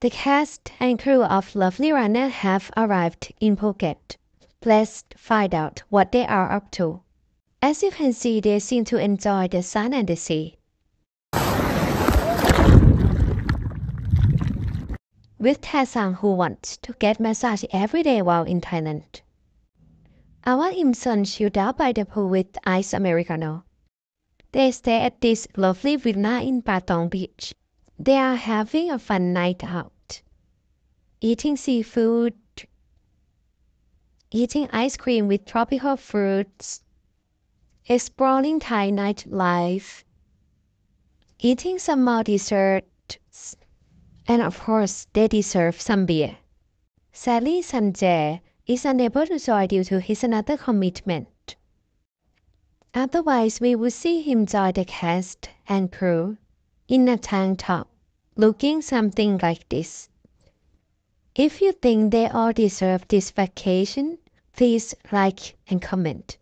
The cast and crew of Lovely Runner have arrived in Phuket. Let's find out what they are up to. As you can see, they seem to enjoy the sun and the sea. With Taesung who wants to get massage every day while in Thailand. Our Im Sol chilled out by the pool with ice americano. They stay at this lovely villa in Patong Beach. They are having a fun night out. Eating seafood, eating ice cream with tropical fruits, exploring Thai nightlife, eating some more desserts, and of course they deserve some beer. Sadly, Sunjae is unable to join due to his another commitment. Otherwise, we would see him join the cast and crew in a tank top, looking something like this. If you think they all deserve this vacation, please like and comment.